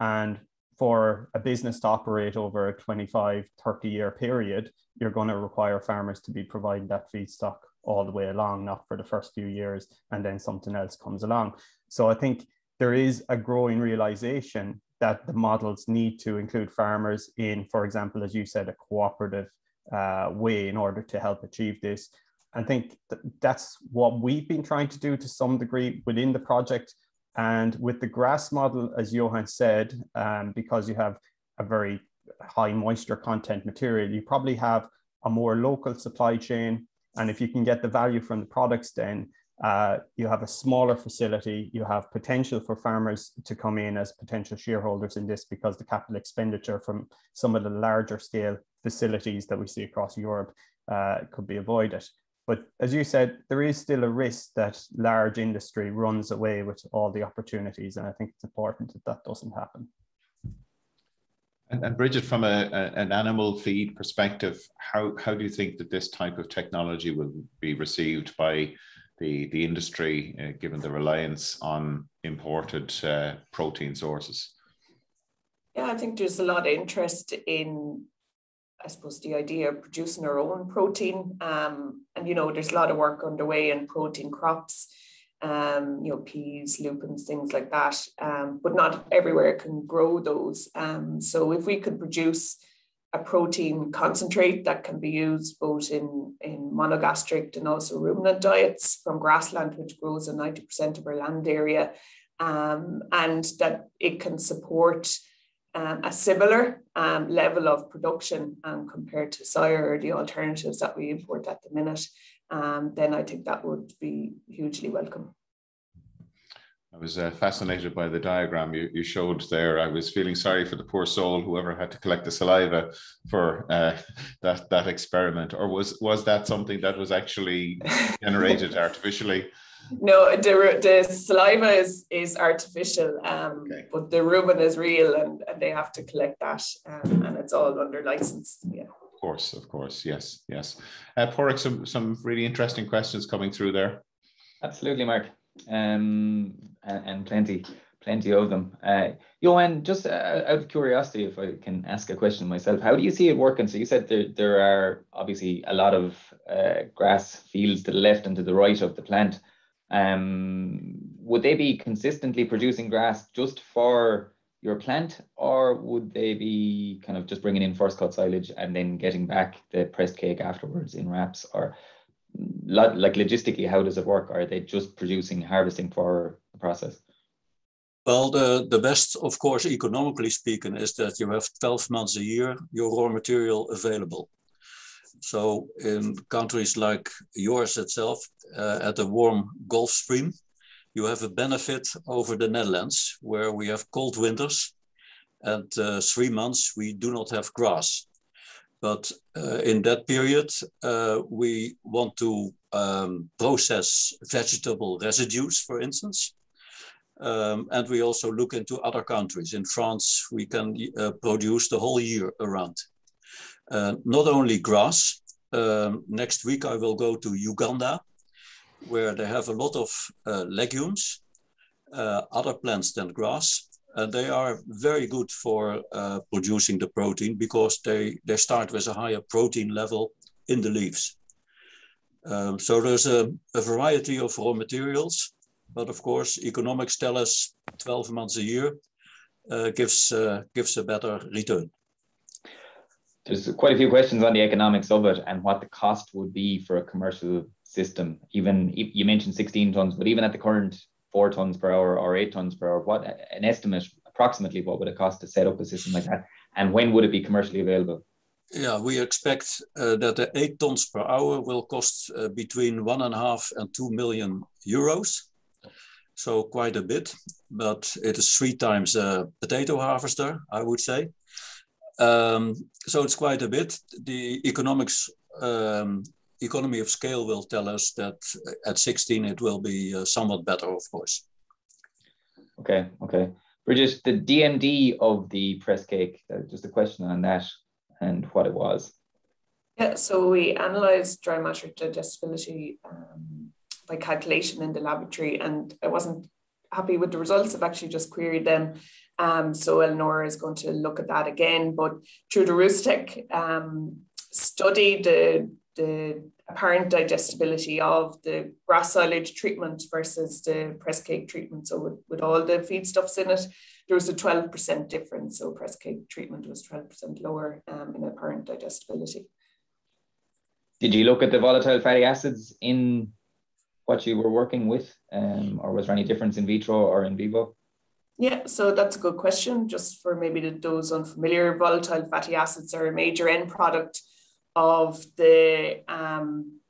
Speaker 3: And for a business to operate over a 25, 30 year period, you're going to require farmers to be providing that feedstock all the way along, not for the first few years, and then something else comes along. So I think there is a growing realization that the models need to include farmers in, for example, as you said, a cooperative uh, way in order to help achieve this. I think that's what we've been trying to do to some degree within the project. And with the grass model, as Johan said, um, because you have a very high moisture content material, you probably have a more local supply chain. And if you can get the value from the products, then uh, you have a smaller facility. You have potential for farmers to come in as potential shareholders in this because the capital expenditure from some of the larger scale facilities that we see across Europe uh, could be avoided. But as you said, there is still a risk that large industry runs away with all the opportunities. And I think it's important that that doesn't happen.
Speaker 1: And, and Bridget, from a, a, an animal feed perspective, how, how do you think that this type of technology will be received by the, the industry, uh, given the reliance on imported uh, protein sources?
Speaker 5: Yeah, I think there's a lot of interest in I suppose the idea of producing our own protein. Um, and you know, there's a lot of work underway in protein crops, um, you know, peas, lupins, things like that. Um, but not everywhere can grow those. Um, so if we could produce a protein concentrate that can be used both in, in monogastric and also ruminant diets from grassland, which grows in 90% of our land area, um, and that it can support um, a similar um, level of production um, compared to soya or the alternatives that we import at the minute, um, then I think that would be hugely welcome.
Speaker 1: I was uh, fascinated by the diagram you, you showed there. I was feeling sorry for the poor soul, whoever had to collect the saliva for uh, that that experiment. Or was was that something that was actually generated artificially?
Speaker 5: No, the, the saliva is is artificial, um, okay. but the rumen is real, and, and they have to collect that, um, and it's all under license. Yeah.
Speaker 1: Of course, of course, yes, yes. Uh, Porrick, some some really interesting questions coming through there.
Speaker 2: Absolutely, Mark, um, and, and plenty plenty of them. Uh, Johan, just uh, out of curiosity, if I can ask a question myself, how do you see it working? So you said there, there are obviously a lot of uh, grass fields to the left and to the right of the plant. Um, would they be consistently producing grass just for your plant, or would they be kind of just bringing in first cut silage and then getting back the pressed cake afterwards in wraps? Or like logistically, how does it work? Are they just producing harvesting for the process?
Speaker 4: Well, the, the best, of course, economically speaking, is that you have 12 months a year your raw material available. So in countries like yours itself, uh, at the warm Gulf Stream, you have a benefit over the Netherlands, where we have cold winters, and uh, three months we do not have grass. But uh, in that period, uh, we want to um, process vegetable residues, for instance. Um, and we also look into other countries. In France, we can uh, produce the whole year around. Uh, not only grass, um, next week I will go to Uganda, where they have a lot of uh, legumes, uh, other plants than grass. And they are very good for uh, producing the protein because they, they start with a higher protein level in the leaves. Um, so there's a, a variety of raw materials, but of course, economics tell us 12 months a year uh, gives, uh, gives a better return
Speaker 2: there's quite a few questions on the economics of it and what the cost would be for a commercial system. Even you mentioned 16 tons, but even at the current four tons per hour or eight tons per hour, what an estimate approximately what would it cost to set up a system like that, and when would it be commercially available?
Speaker 4: Yeah, we expect uh, that the eight tons per hour will cost uh, between one and a half and two million euros. So quite a bit, but it is three times a potato harvester, I would say. Um, so it's quite a bit. The economics um, economy of scale will tell us that at 16 it will be uh, somewhat better, of course.
Speaker 2: Okay, okay. Bridget, the DMD of the press cake, uh, just a question on that and what it was.
Speaker 5: Yeah, so we analysed dry matter digestibility um, by calculation in the laboratory, and I wasn't happy with the results. I've actually just queried them um, so Eleanor is going to look at that again. But through the Rusitec um, study, the, the apparent digestibility of the grass silage treatment versus the press cake treatment. So with, with all the feedstuffs in it, there was a 12% difference. So press cake treatment was 12% lower um, in apparent digestibility.
Speaker 2: Did you look at the volatile fatty acids in what you were working with, um, or was there any difference in vitro or in vivo?
Speaker 5: Yeah, so that's a good question. Just for maybe those unfamiliar, volatile fatty acids are a major end product of the um,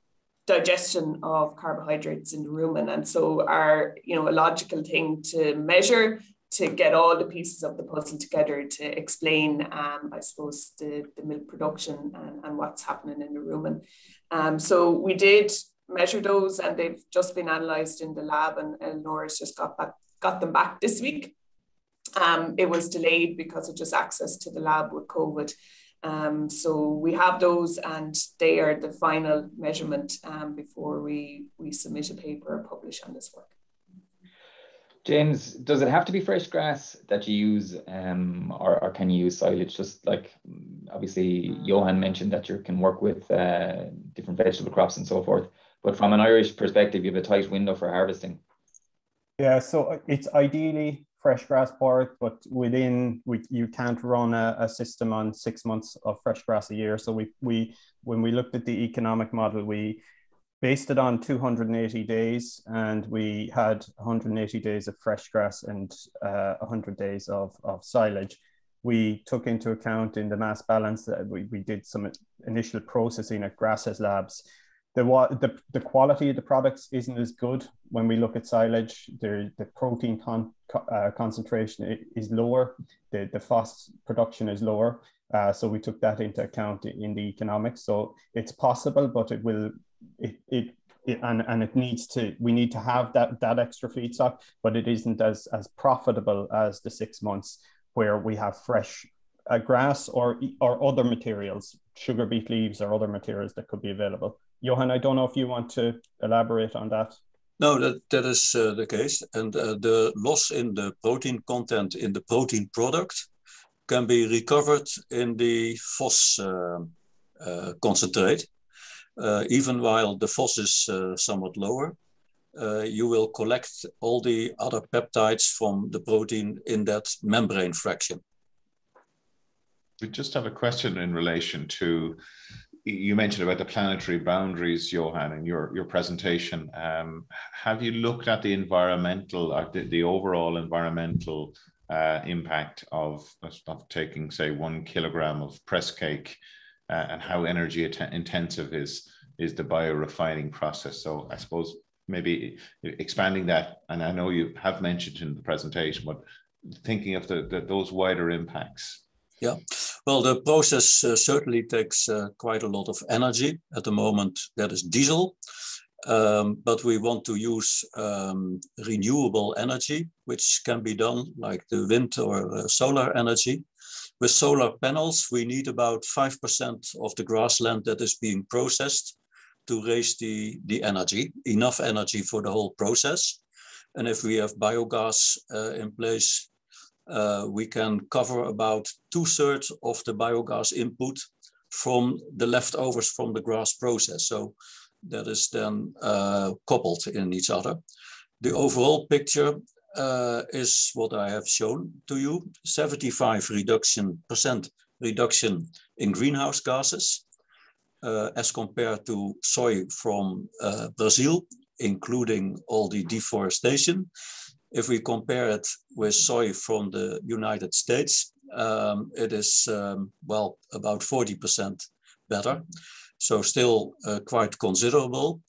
Speaker 5: digestion of carbohydrates in the rumen, and so are you know a logical thing to measure to get all the pieces of the puzzle together to explain, um, I suppose, the, the milk production and, and what's happening in the rumen. Um, so we did measure those, and they've just been analysed in the lab, and Eleanor's just got back got them back this week. Um, it was delayed because of just access to the lab with COVID. Um, so we have those and they are the final measurement um, before we, we submit a paper or publish on this work.
Speaker 2: James, does it have to be fresh grass that you use um, or, or can you use silage? Just like obviously Johan mentioned that you can work with uh, different vegetable crops and so forth. But from an Irish perspective, you have a tight window for harvesting.
Speaker 3: Yeah, so uh, it's ideally fresh grass part, but within we you can't run a, a system on six months of fresh grass a year. So we we when we looked at the economic model, we based it on 280 days and we had 180 days of fresh grass and uh, 100 days of, of silage we took into account in the mass balance that we, we did some initial processing at Grassa's labs the the, the quality of the products isn't as good when we look at silage. The the protein con, uh, concentration is lower. The the FOS production is lower. Uh, so we took that into account in the economics. So it's possible, but it will it it. it and, and it needs to we need to have that that extra feedstock but it isn't as as profitable as the six months where we have fresh uh, grass or or other materials sugar beet leaves or other materials that could be available Johan, I don't know if you want to elaborate on that.
Speaker 4: No, that, that is uh, the case. And uh, the loss in the protein content in the protein product can be recovered in the FOS uh, uh concentrate. Even while the FOS is somewhat lower, you will collect all the other peptides from the protein in that membrane fraction.
Speaker 1: We just have a question in relation to you mentioned about the planetary boundaries, Johan, in your, your presentation. Um, have you looked at the environmental, or the, the overall environmental uh, impact of, of taking, say, one kilogram of press cake uh, and how energy intensive is, is the biorefining process? So I suppose maybe expanding that, and I know you have mentioned in the presentation, but thinking of the, the those wider impacts.
Speaker 4: Yeah, well, the process uh, certainly takes uh, quite a lot of energy. At the moment, that is diesel. Um, but we want to use um, renewable energy, which can be done like the wind or uh, solar energy, With solar panels, we need about 5% of the grassland that is being processed to raise the, the energy, enough energy for the whole process. And if we have biogas uh, in place, uh, we can cover about two thirds of the biogas input from the leftovers from the grass process. So that is then uh, coupled in each other. The overall picture uh, is what I have shown to you, 75 reduction percent reduction in greenhouse gases uh, as compared to soy from uh, Brazil, including all the deforestation. If we compare it with soy from the United States, um, it is, um, well, about 40% better. So still uh, quite considerable.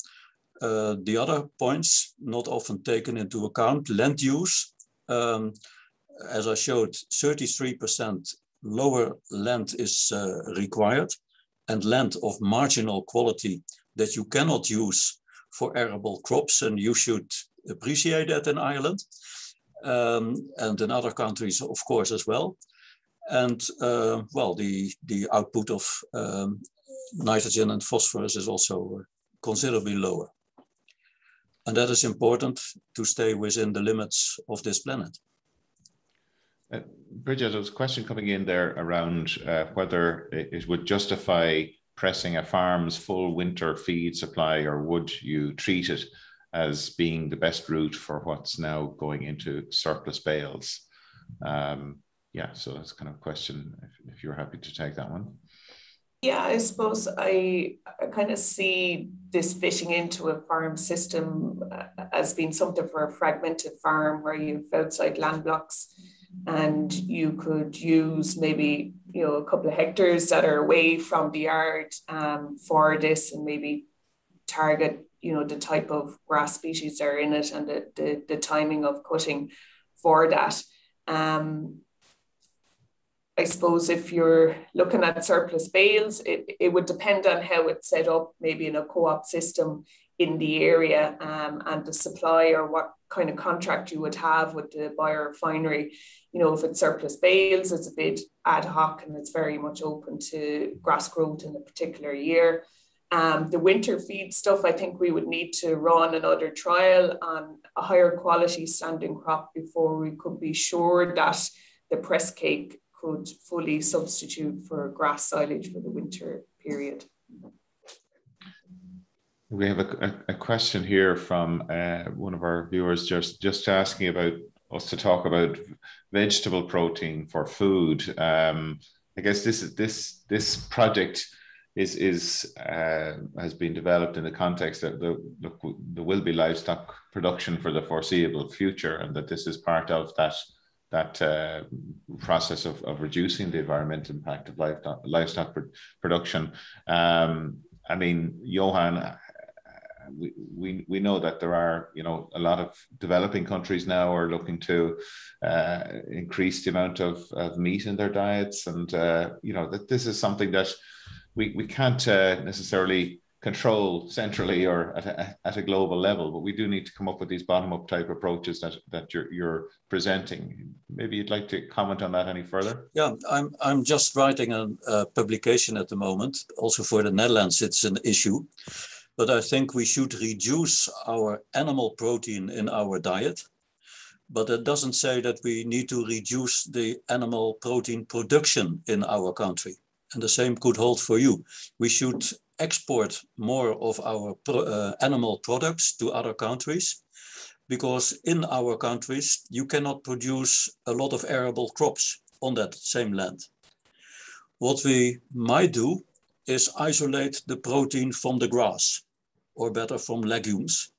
Speaker 4: Uh, the other points not often taken into account, land use. Um, as I showed, 33% lower land is uh, required and land of marginal quality that you cannot use for arable crops. And you should appreciate that in Ireland um, and in other countries, of course, as well. And uh, well, the, the output of um, nitrogen and phosphorus is also considerably lower. And that is important to stay within the limits of this planet.
Speaker 1: Uh, Bridget, there was a question coming in there around uh, whether it would justify pressing a farm's full winter feed supply, or would you treat it as being the best route for what's now going into surplus bales? Um, yeah, so that's kind of a question if, if you're happy to take that one.
Speaker 5: Yeah, I suppose I, I kind of see this fitting into a farm system uh, as being something for a fragmented farm where you've outside land blocks and you could use maybe you know a couple of hectares that are away from the yard um, for this and maybe target you know the type of grass species that are in it and the, the, the timing of cutting for that um, I suppose if you're looking at surplus bales, it, it would depend on how it's set up, maybe in a co-op system in the area um, and the supply or what kind of contract you would have with the biorefinery. You know, if it's surplus bales, it's a bit ad hoc and it's very much open to grass growth in a particular year. Um, the winter feed stuff, I think we would need to run another trial on a higher quality standing crop before we could be sure that the press cake could fully substitute for grass silage for the winter period.
Speaker 1: We have a, a, question here from uh, one of our viewers just, just asking about us to talk about vegetable protein for food. Um, I guess this this this project is is uh, has been developed in the context that the, the, there will be livestock production for the foreseeable future, and that this is part of that that uh, process of, of reducing the environmental impact of livestock, livestock production. Um, I mean, Johan, uh, we, we, we know that there are, you know, a lot of developing countries now are looking to uh, increase the amount of, of meat in their diets. And, uh, you know, that this is something that we, we can't uh, necessarily control centrally or at a, at a global level, but we do need to come up with these bottom-up type approaches that, that you're, you're presenting. Maybe you'd like to comment on that any further?
Speaker 4: Yeah, I'm, I'm just writing a, a publication at the moment. Also for the Netherlands, it's an issue. But I think we should reduce our animal protein in our diet. But that doesn't say that we need to reduce the animal protein production in our country. And the same could hold for you. We should export more of our pro, uh, animal products to other countries because in our countries you cannot produce a lot of arable crops on that same land. What we might do is isolate the protein from the grass or better from legumes.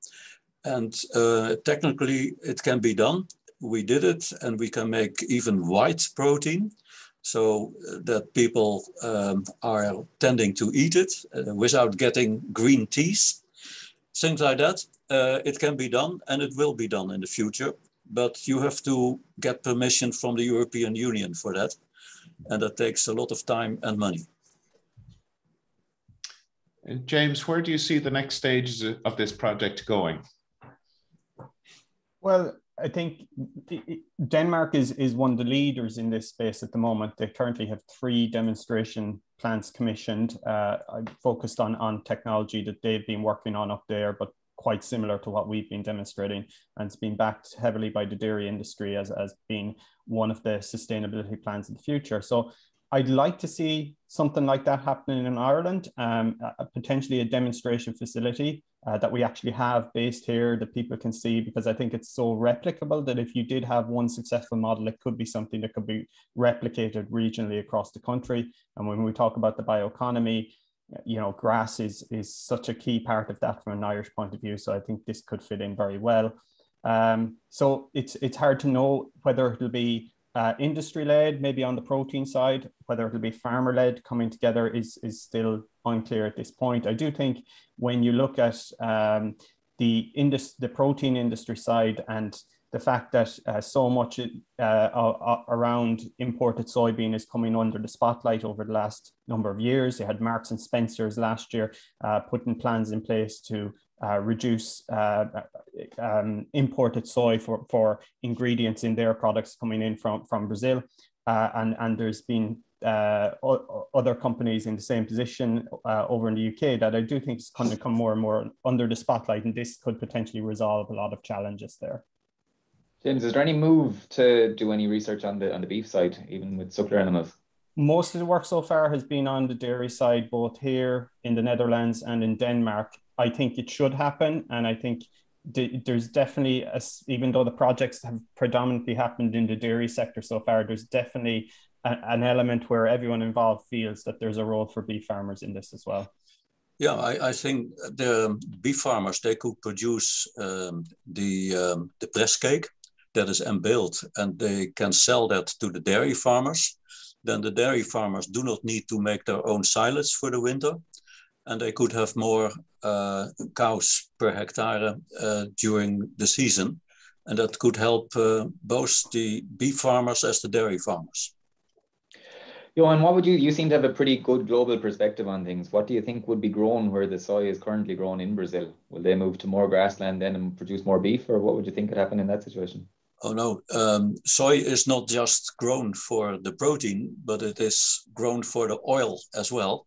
Speaker 4: And uh, technically it can be done. We did it and we can make even white protein so uh, that people um, are tending to eat it uh, without getting green teas, things like that. Uh, it can be done and it will be done in the future, but you have to get permission from the European Union for that. And that takes a lot of time and money.
Speaker 1: And James, where do you see the next stages of this project going?
Speaker 3: Well, I think Denmark is, is one of the leaders in this space at the moment. They currently have three demonstration plants commissioned, uh, focused on, on technology that they've been working on up there, but quite similar to what we've been demonstrating. And it's been backed heavily by the dairy industry as, as being one of the sustainability plans in the future. So I'd like to see something like that happening in Ireland, um, potentially a demonstration facility uh, that we actually have based here that people can see, because I think it's so replicable that if you did have one successful model, it could be something that could be replicated regionally across the country. And when we talk about the bioeconomy, you know, grass is, is such a key part of that from an Irish point of view. So I think this could fit in very well. Um, so it's, it's hard to know whether it'll be uh, industry led, maybe on the protein side, whether it'll be farmer led coming together is, is still unclear at this point. I do think when you look at um, the, indus- the protein industry side and the fact that uh, so much uh, around imported soybean is coming under the spotlight over the last number of years. You had Marks and Spencers last year uh, putting plans in place to uh, reduce uh, um, imported soy for, for ingredients in their products coming in from, from Brazil. Uh, and, and there's been uh, other companies in the same position uh, over in the UK that I do think is going to come more and more under the spotlight, and this could potentially resolve a lot of challenges there.
Speaker 2: James, is there any move to do any research on the on the beef side, even with suckler animals?
Speaker 3: Most of the work so far has been on the dairy side, both here in the Netherlands and in Denmark. I think it should happen, and I think there's definitely a, even though the projects have predominantly happened in the dairy sector so far, there's definitely a, an element where everyone involved feels that there's a role for beef farmers in this as well.
Speaker 4: Yeah, I, I think the beef farmers they could produce um, the um, the press cake that is unbaled, and they can sell that to the dairy farmers. Then the dairy farmers do not need to make their own silage for the winter and they could have more uh, cows per hectare uh, during the season. And that could help uh, both the beef farmers as the dairy farmers.
Speaker 2: Johan, what would you, you seem to have a pretty good global perspective on things. What do you think would be grown where the soy is currently grown in Brazil? Will they move to more grassland then and produce more beef or what would you think could happen in that situation?
Speaker 4: Oh no, um, soy is not just grown for the protein, but it is grown for the oil as well.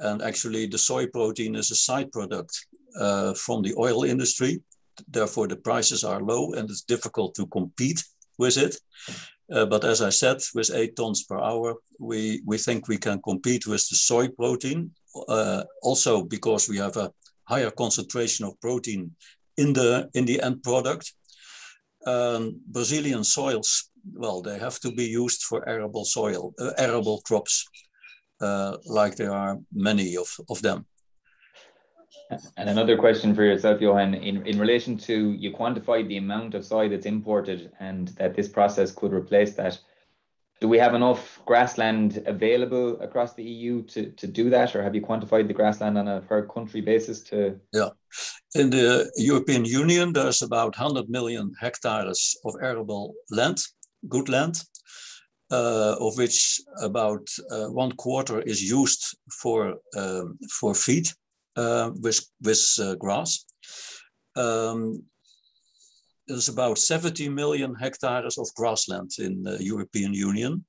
Speaker 4: And actually, the soy protein is a side product uh, from the oil industry. Therefore, the prices are low and it's difficult to compete with it. Uh, but as I said, with eight tons per hour, we, we think we can compete with the soy protein. Uh, also, because we have a higher concentration of protein in the in the end product. Um, Brazilian soils, well, they have to be used for arable soil, uh, arable crops uh, like there are many of, of them.
Speaker 2: And another question for yourself, Johan, in, in relation to you quantified the amount of soy that's imported and that this process could replace that. Do we have enough grassland available across the EU to, to do that, or have you quantified the grassland on a per country basis to?
Speaker 4: Yeah, in the European Union, there's about 100 million hectares of arable land, good land, uh, of which about uh, one quarter is used for um, for feed uh, with with uh, grass. Um, there's about 70 million hectares of grassland in the European Union.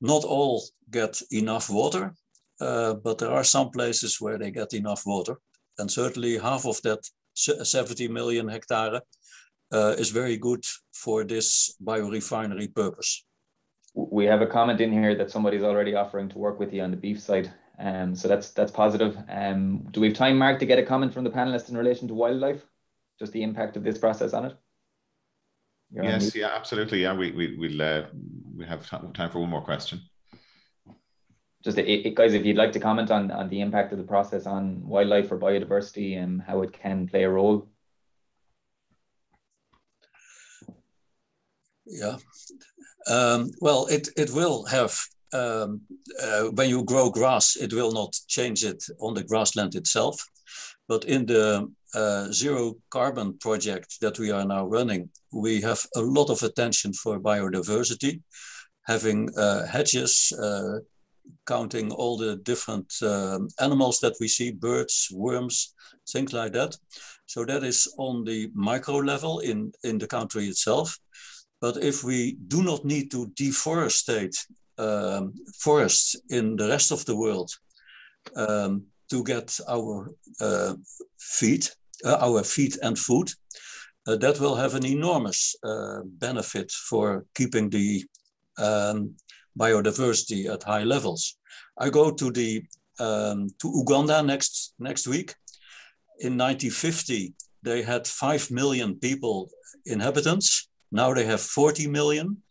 Speaker 4: Not all get enough water, uh, but there are some places where they get enough water. And certainly half of that 70 million hectare uh, is very good for this biorefinery purpose
Speaker 2: we have a comment in here that somebody's already offering to work with you on the beef side. Um, so that's that's positive. Um, do we have time, Mark, to get a comment from the panelists in relation to wildlife? Just the impact of this process on it?
Speaker 1: You're yes, yeah, absolutely. Yeah, we we we'll uh, we have time for one more question.
Speaker 2: Just it, it, guys, if you'd like to comment on on the impact of the process on wildlife or biodiversity and how it can play a role.
Speaker 4: Yeah, um, well, it, it will have, um, uh, when you grow grass, it will not change it on the grassland itself. But in the uh, zero carbon project that we are now running, we have a lot of attention for biodiversity, having uh, hedges, uh, counting all the different um, animals that we see, birds, worms, things like that. So that is on the micro level in, in the country itself. But if we do not need to deforestate um, forests in the rest of the world um, to get our uh, feed, uh, our feed and food, uh, that will have an enormous uh, benefit for keeping the um, biodiversity at high levels. I go to the um, to Uganda next next week. In 1950, they had five million people inhabitants. Now they have 40 million,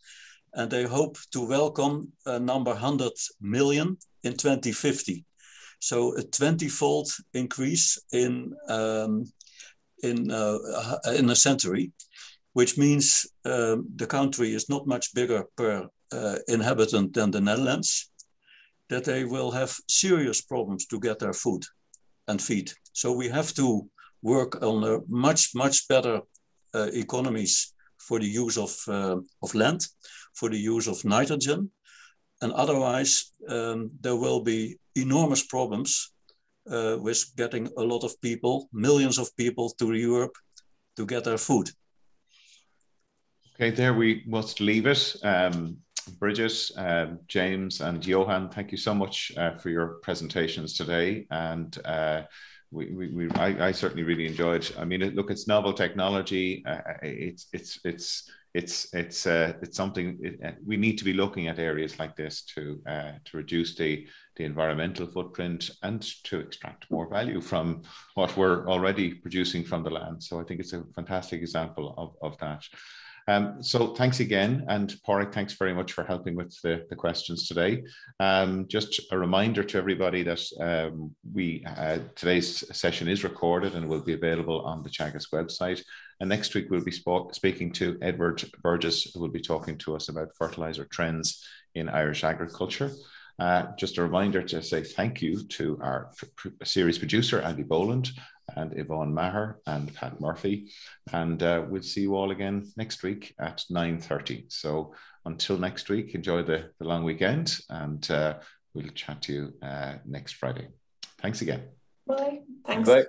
Speaker 4: and they hope to welcome a number 100 million in 2050. So a 20-fold increase in um, in uh, in a century, which means um, the country is not much bigger per uh, inhabitant than the Netherlands, that they will have serious problems to get their food and feed. So we have to work on a much, much better uh, economies for the use of, uh, of land, for the use of nitrogen. And otherwise, um, there will be enormous problems uh, with getting a lot of people, millions of people to Europe to get their food.
Speaker 1: Okay, there we must leave it. Um, Bridget, um, James, and Johan, thank you so much uh, for your presentations today. And uh, we, we, we I, I, certainly really enjoyed. I mean, look, it's novel technology. Uh, it's it's it's it's it's uh, it's something it, uh, we need to be looking at areas like this to uh, to reduce the the environmental footprint and to extract more value from what we're already producing from the land. So I think it's a fantastic example of, of that. Um, so thanks again. And Porrick, thanks very much for helping with the, the questions today. Um, just a reminder to everybody that um, we uh, today's session is recorded and will be available on the Teagasc website. And next week we'll be speaking to Edward Burgess, who will be talking to us about fertilizer trends in Irish agriculture. Uh, just a reminder to say thank you to our series producer, Andy Boland, and Yvonne Maher and Pat Murphy. And uh, we'll see you all again next week at 9.30. So until next week, enjoy the, the long weekend and uh, we'll chat to you uh, next Friday. Thanks again.
Speaker 5: Bye. Thanks. Bye.